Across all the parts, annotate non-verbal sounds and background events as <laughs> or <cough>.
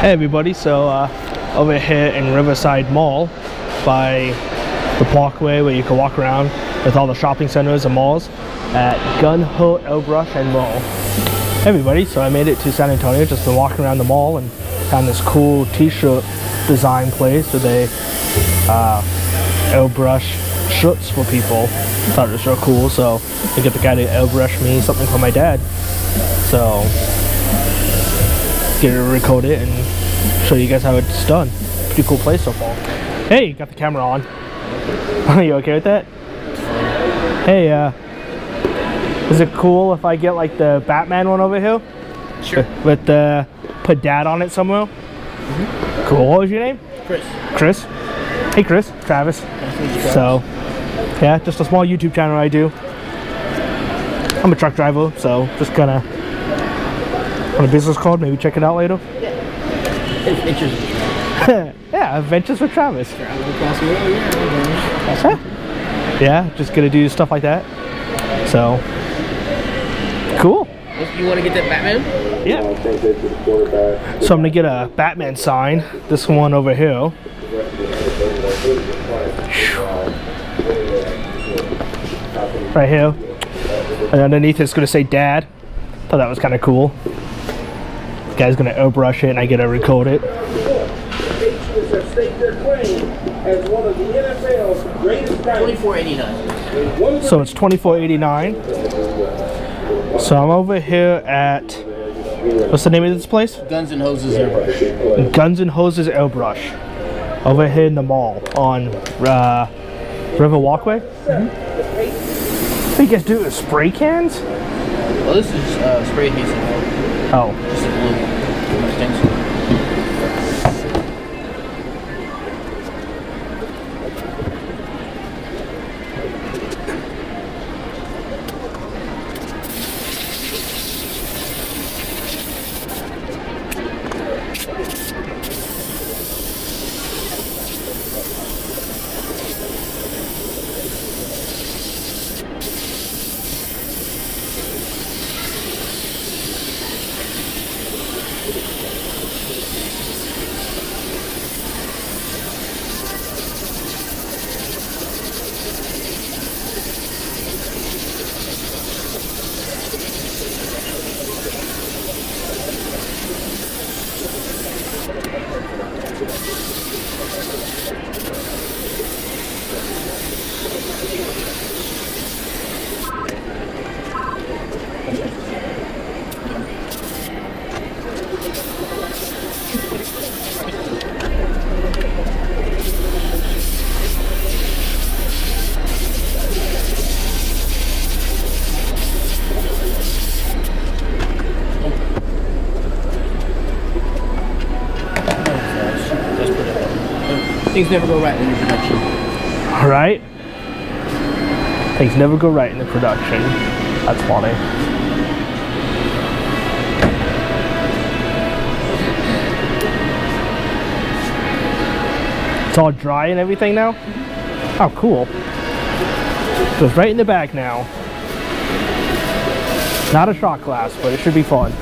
Hey everybody, so uh, over here in Riverside Mall by the parkway where you can walk around with all the shopping centers and malls at Gun Ho Airbrush and Mall. Hey everybody, so I made it to San Antonio, just been walking around the mall and found this cool t-shirt design place where they uh, airbrush shirts for people. Thought it was real cool, so I get the guy to airbrush me something for my dad. So get it record it and show you guys how it's done. Pretty cool place so far. Hey, got the camera on. <laughs> Are you okay with that? Hey, uh, is it cool if I get like the Batman one over here? Sure. With the put dad on it somewhere? Cool. What was your name? Chris. Chris. Hey, Chris. Travis. So, yeah, just a small YouTube channel I do. I'm a truck driver, so just kind of on a business card. Maybe check it out later. Pictures. <laughs> yeah, Adventures with Travis. Travel across the world, yeah. Yeah, just gonna do stuff like that. So, cool. You want to get that Batman? Yeah. So I'm gonna get a Batman sign. This one over here. Right here. And underneath it's gonna say Dad. Thought that was kind of cool. Guy's gonna airbrush it and I get to record it. Patriots have staked their claim as one of the NFL's greatest dynasties. Twenty-four eighty-nine. So it's 24.89. So I'm over here at what's the name of this place? Guns and hoses airbrush. Guns and Hoses Airbrush over here in the mall on uh, River Walkway. What you guys do with spray cans? Well, this is uh, spray adhesive. Oh, Just a blue. Things. Just put it. Things never go right in the production. all right. Things never go right in the production. That's funny. It's all dry and everything now? Oh, cool. So it's right in the bag now. Not a shot glass, but it should be fun.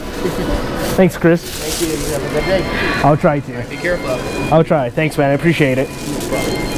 <laughs> Thanks, Chris. Thank you. Have a good day. I'll try to. Be careful. I'll try. Thanks, man. I appreciate it.